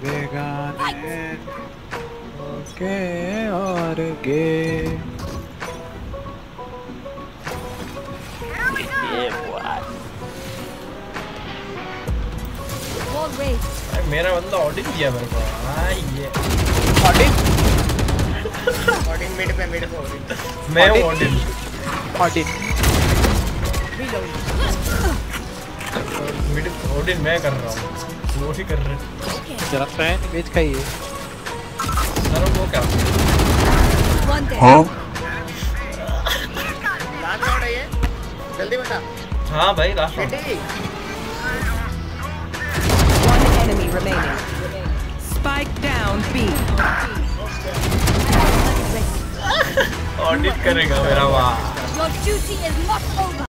बेगाने और गे मेरा बंदा ऑडिट किया मेरे को हाँ ये ऑडिट ऑडिन मिड पे मिड पे ऑडिन मैं हूँ ऑडिट ऑडिट मैं कर रहा हूँ। वो ही कर रहे हैं। जरा फ्रेंड इमेज का ही है। सर वो क्या? है। जल्दी बता। हाँ भाई last One enemy remaining. Spike down B. Audit करेगा मेरा वाह। Your duty is not over.